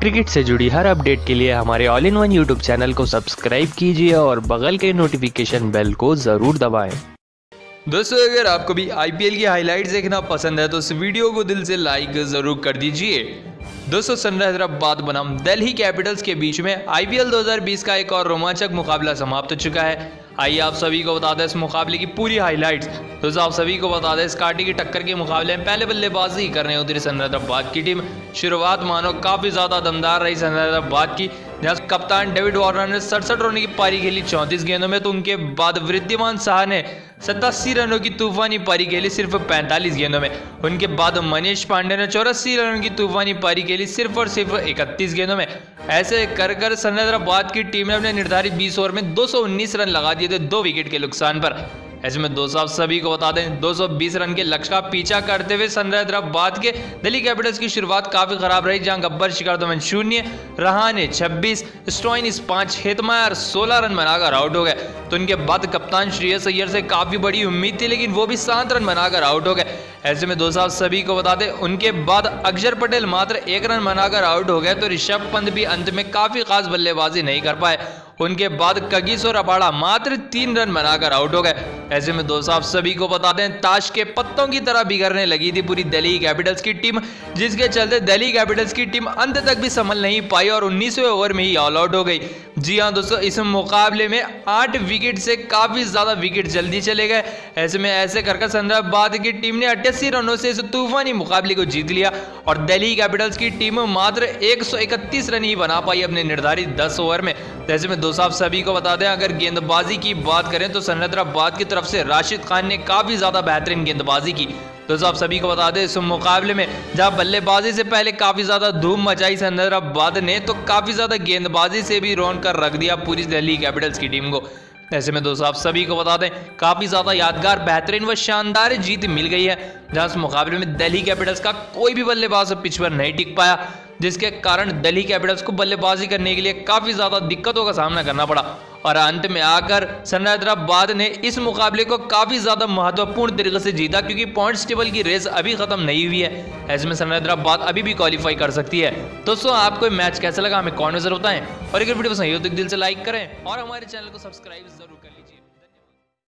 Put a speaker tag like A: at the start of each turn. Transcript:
A: Cricket से जुड़ी हर update के लिए हमारे all in one YouTube channel को सब्सक्राइब कीजिए और बगल के नोटिफिकेशन बेल को ज़रूर दबाएँ।
B: दोस्तों, अगर आपको भी आईपीएल की हाइलाइट्स देखना पसंद है तो इस वीडियो को दिल से लाइक ज़रूर कर दीजिए दोस्तों सन हैदराबाद बनाम दिल्ली कैपिटल्स के बीच में आईपीएल 2020 का एक और रोमांचक मुकाबला समाप्त हो चुका है आइए आप सभी को बता दें इस मुकाबले की पूरी हाईलाइट्स दोस्तों आप सभी को बता दें, इस काटी की टक्कर के मुकाबले में पहले बल्लेबाजी कर रहे उतरी हैदराबाद की टीम शुरुआत मानो काफ़ी ज़्यादा दमदार रही हैदराबाद की। जहाँ कप्तान डेविड वार्नर ने सड़सठ रनों की पारी खेली चौंतीस गेंदों में तो उनके बाद वृद्धिमान शाह ने सतासी रनों की तूफानी पारी खेली सिर्फ़ पैंतालीस गेंदों में। उनके बाद मनीष पांडे ने चौरासी रनों की तूफानी पारी खेली सिर्फ़ और सिर्फ़ इकतीस गेंदों में। ऐसे कर कर हैदराबाद की टीम ने अपने निर्धारित 20 ओवर में 219 रन लगा दिए। थे दो विकेट के नुकसान पर। ऐसे में दोस्तों आप सभी को बता दें 220 रन के लक्ष्य का पीछा करते हुए सन हैदराबाद के दिल्ली कैपिटल्स की शुरुआत काफ़ी खराब रही, जहाँ गब्बर शिखर धवन शून्य रहाने 26 स्टोइनिस पाँच हेतमायर 16 रन बनाकर आउट हो गए। तो उनके बाद कप्तान श्रेयस अय्यर से काफ़ी बड़ी उम्मीद थी, लेकिन वो भी सात रन बनाकर आउट हो गए। ऐसे में दोस्तों आप सभी को बता दें, उनके बाद अक्षर पटेल मात्र एक रन बनाकर आउट हो गए तो ऋषभ पंत भी अंत में काफ़ी खास बल्लेबाजी नहीं कर पाए। उनके बाद कगिस और अबाड़ा मात्र तीन रन बनाकर आउट हो गए। ऐसे में दोस्तों आप सभी को बता दें ताश के पत्तों की तरह बिगड़ने लगी थी पूरी दिल्ली कैपिटल्स की टीम, जिसके चलते दिल्ली कैपिटल्स की टीम अंत तक भी संभल नहीं पाई और उन्नीसवें ओवर में ही ऑल आउट हो गई। जी हाँ दोस्तों, इस मुकाबले में आठ विकेट से काफ़ी ज़्यादा विकेट जल्दी चले गए। ऐसे में ऐसे कर हैदराबाद की टीम ने अट्ठासी रनों से इस तूफानी मुकाबले को जीत लिया और दिल्ली कैपिटल्स की टीम मात्र एक सौ इकतीस रन ही बना पाई अपने निर्धारित दस ओवर में। ऐसे में दोस्तों, आप सभी को बता दें, अगर गेंदबाजी की बात करें तो हैदराबाद की तरफ़ से राशिद खान ने काफ़ी ज़्यादा बेहतरीन गेंदबाजी की। दोस्तों आप सभी को बता दें, इस मुकाबले में जहाँ बल्लेबाजी से पहले काफ़ी ज़्यादा धूम मचाई हैदराबाद ने तो काफ़ी ज़्यादा गेंदबाजी से भी रोन कर रख दिया पूरी दिल्ली कैपिटल्स की टीम को। ऐसे में दोस्तों आप सभी को बता दें, काफ़ी ज़्यादा यादगार, बेहतरीन व शानदार जीत मिल गई है, जहाँ इस मुकाबले में दिल्ली कैपिटल्स का कोई भी बल्लेबाज पिछ पर नहीं टिक पाया। जिसके कारण दिल्ली कैपिटल्स को बल्लेबाजी करने के लिए काफ़ी ज़्यादा दिक्कतों का सामना करना पड़ा। और अंत में आकर सन हैदराबाद ने इस मुकाबले को काफ़ी ज़्यादा महत्वपूर्ण तरीके से जीता, क्योंकि पॉइंट्स टेबल की रेस अभी खत्म नहीं हुई है। ऐसे में सन हैदराबाद अभी भी क्वालिफाई कर सकती है। दोस्तों, आपको मैच कैसा लगा? हमें कौन नज़र होता है और अगर वीडियो पसंद हो तो दिल से लाइक करें। और हमारे चैनल को सब्सक्राइब ज़रूर करें